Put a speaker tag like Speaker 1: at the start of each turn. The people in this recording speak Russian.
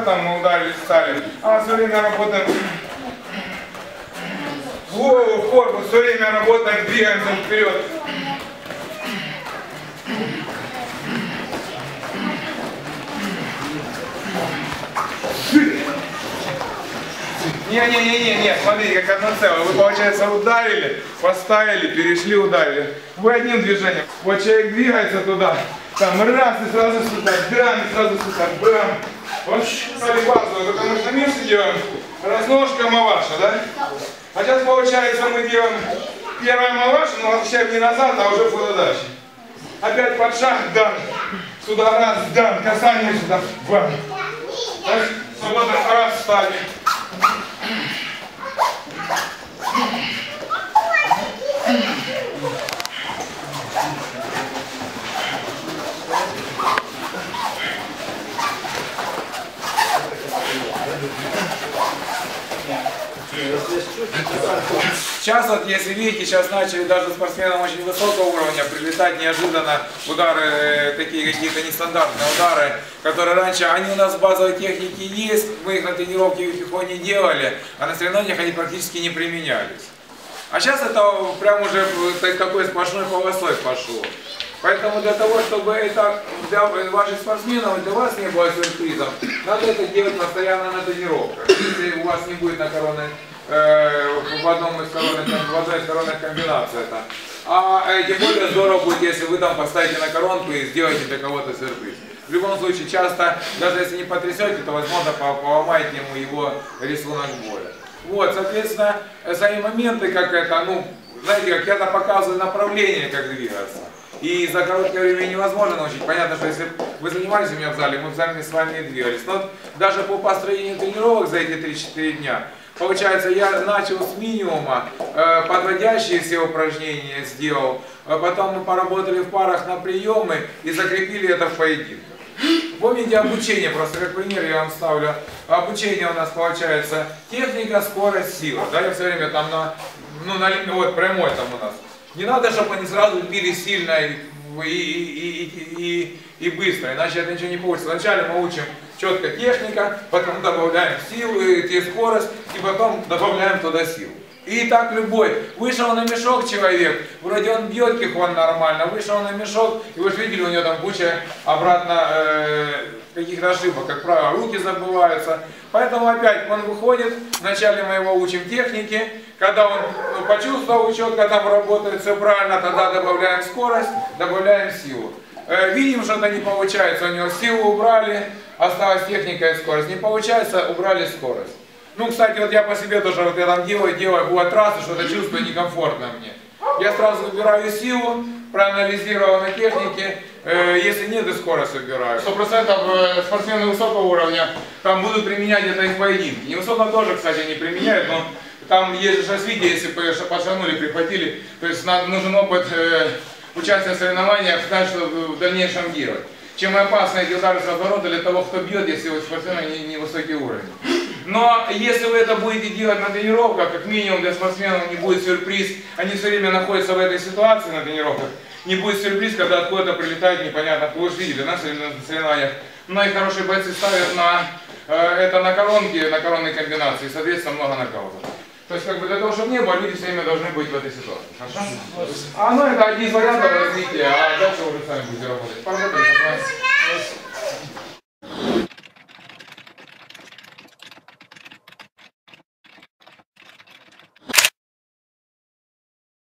Speaker 1: там мы стали. А все время работаем голову, корпус, все время работаем, двигаемся вперед. Не-не-не-не, смотри, как одно целое. Вы, получается, ударили, поставили, перешли, ударили. Вы одним движением. Вот человек двигается туда, там раз и сразу сюда, бам, и сразу сюда, бам. Вот стали только мы на месте делаем. Разножка маваша, да? А сейчас, получается, мы делаем первая маваша, но возвращаем не назад, а уже в удачи. Опять под шаг, дан. Сюда раз, дан, касание сюда, бам. Так, свободно, раз, встали. Сейчас вот, если видите, сейчас начали даже спортсменам очень высокого уровня прилетать неожиданно удары, э, такие какие-то нестандартные удары, которые раньше, они у нас в базовой технике есть, мы их на тренировке их не делали, а на соревнованиях они практически не применялись. А сейчас это прям уже такой сплошной полосой пошло. Поэтому для того, чтобы это для ваших спортсменов, для вас не было сюрпризом, надо это делать постоянно на тренировках. Если у вас не будет на коронной э, в одном из коронных, в одной из коронных комбинаций это. А э, тем более здорово будет, если вы там поставите на коронку и сделаете для кого-то сюрприз. В любом случае, часто, даже если не потрясете, то возможно поломаете ему его рисунок боя. Вот, соответственно, сами моменты, как это, ну, знаете, как я-то показываю направление, как двигаться. И за короткое время невозможно научить. Понятно, что если вы занимались у меня в зале, мы в зале с вами не двигались. Но даже по построению тренировок за эти 3-4 дня, получается, я начал с минимума, э, подводящие все упражнения сделал, а потом мы поработали в парах на приемы и закрепили это в поединках. Помните обучение, просто как пример я вам ставлю. Обучение у нас получается техника, скорость, сила. Да, я все время там на, ну, на вот прямой там у нас. Не надо, чтобы они сразу били сильно и, и, и, и, и быстро, иначе это ничего не получится. Вначале мы учим четко техника, потом добавляем силы, и скорость, и потом добавляем туда силу. И так любой. Вышел на мешок человек, вроде он бьет кихон нормально, вышел на мешок, и вы же видели, у него там куча обратно э, каких-то ошибок, как правило, руки забываются. Поэтому опять он выходит, вначале мы его учим технике, когда он ну, почувствовал четко, там работает все правильно, тогда добавляем скорость, добавляем силу. Э, видим, что это не получается, у него силу убрали, осталась техника и скорость. Не получается, убрали скорость. Ну, кстати, вот я по себе тоже, вот я там делаю, делаю, бывает трассы, что-то чувствую некомфортно мне. Я сразу выбираю силу, проанализировал на технике, э, если нет, и скорость выбираю. 100% спортсмены высокого уровня там будут применять это их поединки. Невысокого тоже, кстати, не применяют, но там есть же видео, если пошанули, прихватили, то есть надо, нужен опыт э, участия в соревнованиях, знать, что в дальнейшем делать. Чем опасны эти удары с разворота для того, кто бьет, если у спортсмена невысокий не уровень. Но если вы это будете делать на тренировках, как минимум для спортсменов не будет сюрприз, они все время находятся в этой ситуации на тренировках, не будет сюрприз, когда откуда-то прилетает непонятно, вы же видели на соревнованиях. Многие хорошие бойцы ставят на, э, это на коронки, на коронные комбинации, и, соответственно, много нокаутов. То есть, как бы для того, чтобы не было, люди все время должны быть в этой ситуации. Хорошо? А ну это один из вариантов развития, а дальше уже сами будете работать.